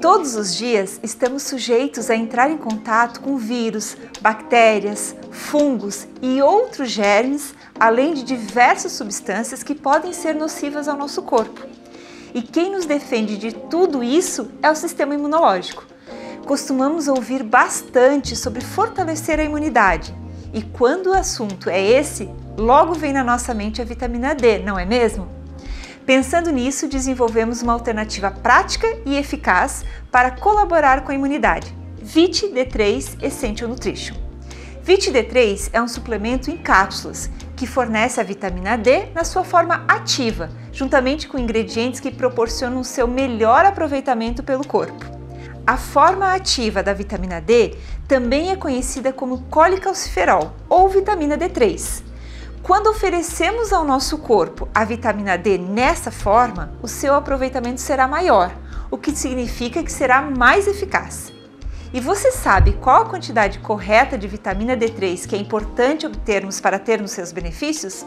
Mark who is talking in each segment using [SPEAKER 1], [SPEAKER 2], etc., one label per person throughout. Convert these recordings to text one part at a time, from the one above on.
[SPEAKER 1] Todos os dias estamos sujeitos a entrar em contato com vírus, bactérias, fungos e outros germes, além de diversas substâncias que podem ser nocivas ao nosso corpo. E quem nos defende de tudo isso é o sistema imunológico. Costumamos ouvir bastante sobre fortalecer a imunidade, e quando o assunto é esse, logo vem na nossa mente a vitamina D, não é mesmo? Pensando nisso, desenvolvemos uma alternativa prática e eficaz para colaborar com a imunidade. Vit D3 Essential Nutrition. Vit D3 é um suplemento em cápsulas que fornece a vitamina D na sua forma ativa, juntamente com ingredientes que proporcionam seu melhor aproveitamento pelo corpo. A forma ativa da vitamina D também é conhecida como colicalciferol ou vitamina D3. Quando oferecemos ao nosso corpo a vitamina D nessa forma, o seu aproveitamento será maior, o que significa que será mais eficaz. E você sabe qual a quantidade correta de vitamina D3 que é importante obtermos para termos seus benefícios?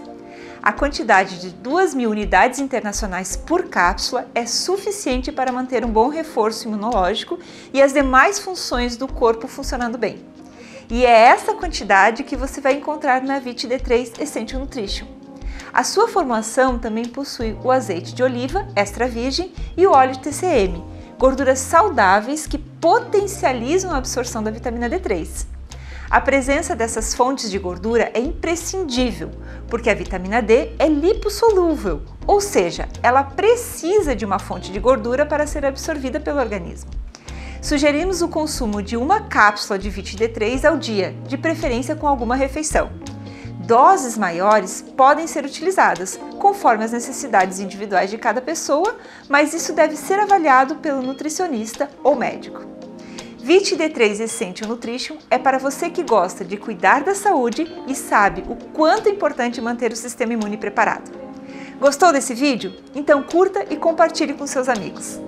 [SPEAKER 1] A quantidade de 2.000 unidades internacionais por cápsula é suficiente para manter um bom reforço imunológico e as demais funções do corpo funcionando bem. E é essa quantidade que você vai encontrar na VIT D3 Essential Nutrition. A sua formulação também possui o azeite de oliva extra virgem e o óleo de TCM, gorduras saudáveis que potencializam a absorção da vitamina D3. A presença dessas fontes de gordura é imprescindível, porque a vitamina D é lipossolúvel, ou seja, ela precisa de uma fonte de gordura para ser absorvida pelo organismo. Sugerimos o consumo de uma cápsula de Vit D3 ao dia, de preferência com alguma refeição. Doses maiores podem ser utilizadas, conforme as necessidades individuais de cada pessoa, mas isso deve ser avaliado pelo nutricionista ou médico. Vit D3 Essential Nutrition é para você que gosta de cuidar da saúde e sabe o quanto é importante manter o sistema imune preparado. Gostou desse vídeo? Então curta e compartilhe com seus amigos.